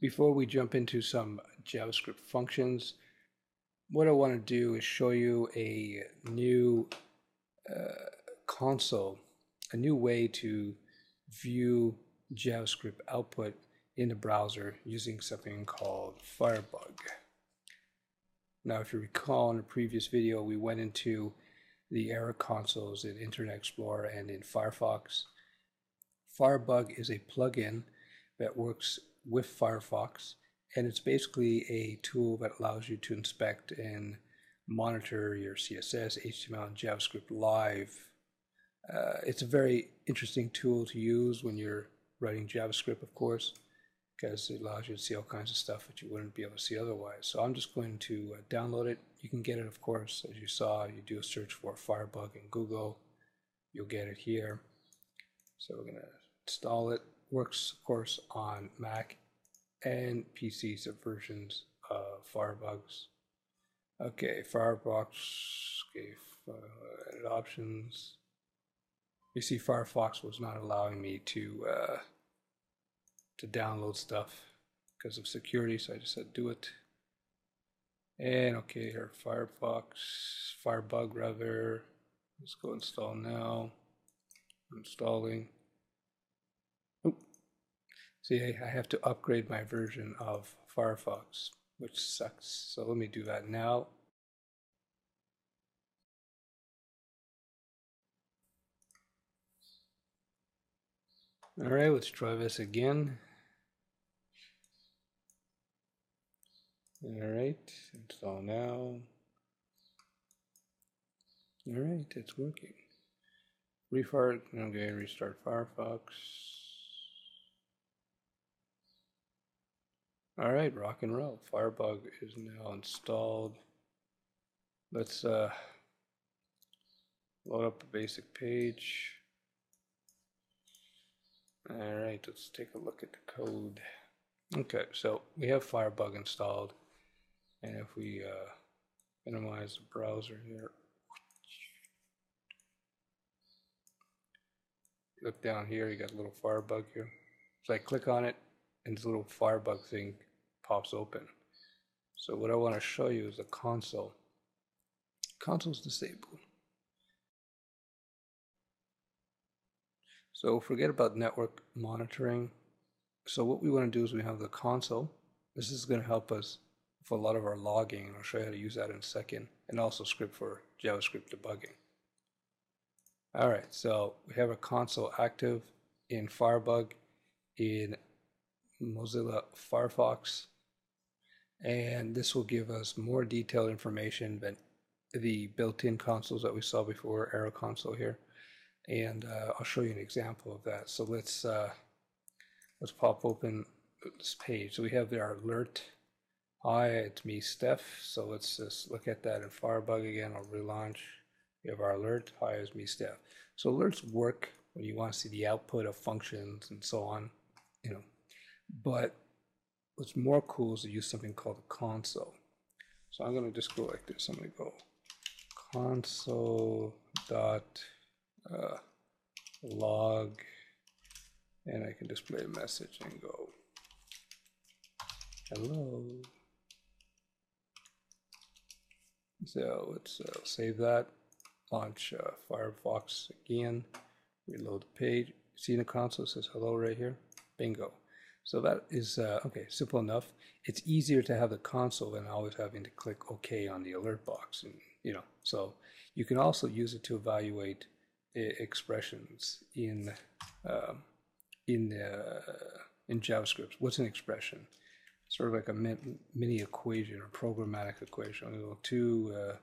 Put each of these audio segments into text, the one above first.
Before we jump into some JavaScript functions, what I want to do is show you a new uh, console, a new way to view JavaScript output in the browser using something called Firebug. Now, if you recall in a previous video, we went into the error consoles in Internet Explorer and in Firefox. Firebug is a plugin that works with Firefox and it's basically a tool that allows you to inspect and monitor your CSS, HTML, and JavaScript live. Uh, it's a very interesting tool to use when you're writing JavaScript, of course, because it allows you to see all kinds of stuff that you wouldn't be able to see otherwise. So I'm just going to uh, download it. You can get it, of course, as you saw. You do a search for Firebug in Google, you'll get it here. So we're going to install it. Works, of course, on Mac and PC subversions of Firebugs. Okay, Firefox, okay, uh, options. You see Firefox was not allowing me to uh, to download stuff because of security, so I just said do it. And okay, here Firefox, Firebug rather. Let's go install now. Installing. See, I have to upgrade my version of Firefox, which sucks. So let me do that now. All right, let's try this again. All right, install now. All right, it's working. Restart, okay, restart Firefox. All right, rock and roll. Firebug is now installed. Let's uh, load up a basic page. All right, let's take a look at the code. Okay, so we have Firebug installed. And if we uh, minimize the browser here, look down here, you got a little Firebug here. So I click on it, and this little Firebug thing pops open. So what I want to show you is the console. Console's disabled. So forget about network monitoring. So what we want to do is we have the console. This is going to help us for a lot of our logging, and I'll show you how to use that in a second, and also script for JavaScript debugging. All right, so we have a console active in Firebug, in Mozilla Firefox, and this will give us more detailed information than the built-in consoles that we saw before, Error console here. And uh, I'll show you an example of that. So let's uh, let's pop open this page. So we have our alert. Hi, it's me, Steph. So let's just look at that in Firebug again. I'll relaunch. We have our alert. Hi, it's me, Steph. So alerts work when you want to see the output of functions and so on. You know, but what's more cool is to use something called a console. So I'm going to just go like this. I'm going to go console dot uh, log and I can display a message and go hello. So let's uh, save that, launch uh, Firefox again, reload the page. See in the console it says hello right here. Bingo. So that is, uh, okay, simple enough. It's easier to have the console than always having to click OK on the alert box. And, you know, so you can also use it to evaluate uh, expressions in, um, in, uh, in JavaScript. What's an expression? Sort of like a mini equation or programmatic equation. Go 2 uh,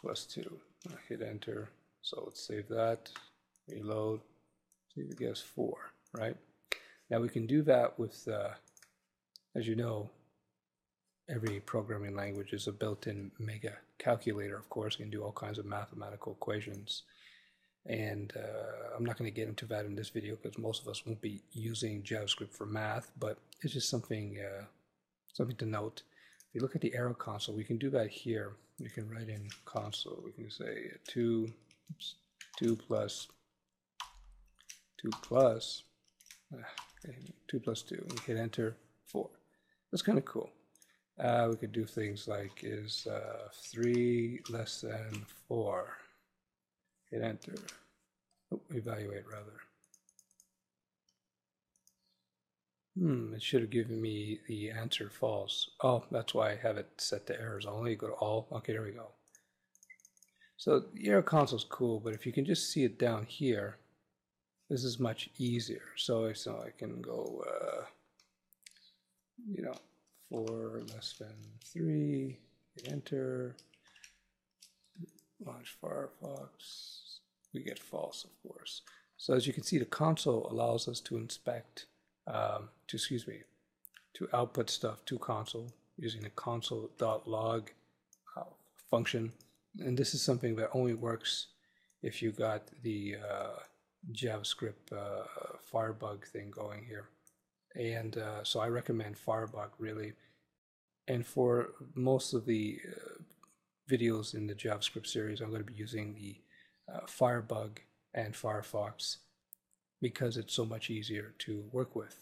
plus 2. I'll hit enter. So let's save that, reload, see if it gives 4, right? Now we can do that with, uh, as you know, every programming language is a built-in mega calculator, of course, can do all kinds of mathematical equations. And uh, I'm not going to get into that in this video because most of us won't be using JavaScript for math, but it's just something, uh, something to note. If you look at the error console, we can do that here. We can write in console. We can say 2, oops, 2 plus 2 plus, uh, 2 plus 2. We hit enter, 4. That's kind of cool. Uh, we could do things like is uh, 3 less than 4. Hit enter. Oh, evaluate rather. Hmm, it should have given me the answer false. Oh, that's why I have it set to errors only. Go to all. Okay, there we go. So the error console is cool, but if you can just see it down here, this is much easier. So, so I can go, uh, you know, 4 less than 3, hit enter, launch Firefox, we get false, of course. So as you can see, the console allows us to inspect um, to excuse me, to output stuff to console using the console.log uh, function. And this is something that only works if you got the uh, JavaScript uh, Firebug thing going here. And uh, so I recommend Firebug really. And for most of the uh, videos in the JavaScript series, I'm going to be using the uh, Firebug and Firefox because it's so much easier to work with.